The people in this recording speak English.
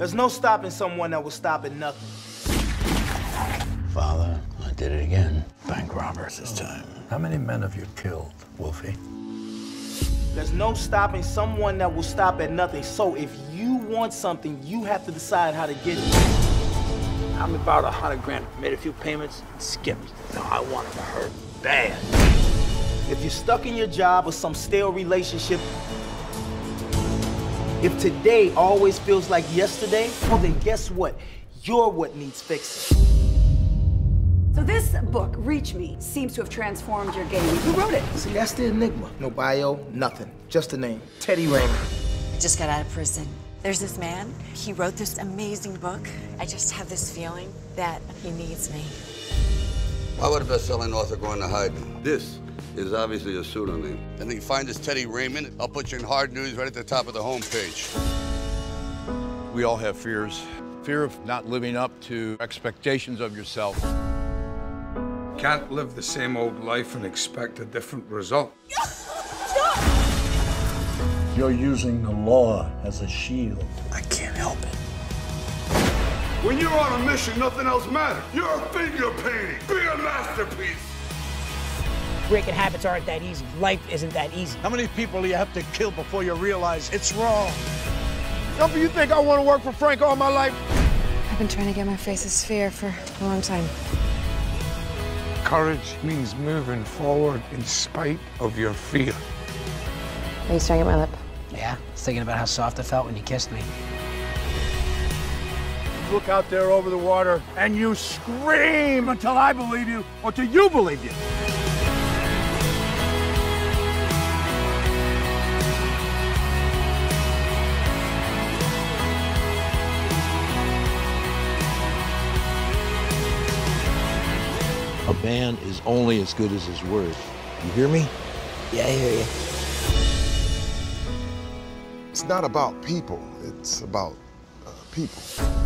There's no stopping someone that will stop at nothing. Father, I did it again. Bank robbers this time. How many men have you killed, Wolfie? There's no stopping someone that will stop at nothing. So if you want something, you have to decide how to get it. I'm about a hundred grand. Made a few payments, skipped. No, I wanted to hurt bad. If you're stuck in your job or some stale relationship, if today always feels like yesterday, well then guess what? You're what needs fixing. So this book, Reach Me, seems to have transformed your game. Who wrote it? See, that's the enigma. No bio, nothing. Just a name. Teddy Raymond. I just got out of prison. There's this man. He wrote this amazing book. I just have this feeling that he needs me. Why would a best-selling author go into hiding? This is obviously a pseudonym. And then you find this Teddy Raymond. I'll put you in hard news right at the top of the homepage. We all have fears. Fear of not living up to expectations of yourself. Can't live the same old life and expect a different result. You're using the law as a shield. I can't help it. When you're on a mission, nothing else matters. You're a figure painting. Be a masterpiece. Breaking habits aren't that easy. Life isn't that easy. How many people do you have to kill before you realize it's wrong? Don't you think I want to work for Frank all my life? I've been trying to get my face a sphere for a long time. Courage means moving forward in spite of your fear. Are you staring at my lip? Yeah, I was thinking about how soft it felt when you kissed me. Look out there over the water and you scream until I believe you or till you believe you. A man is only as good as his word. You hear me? Yeah, I hear you. It's not about people, it's about uh, people.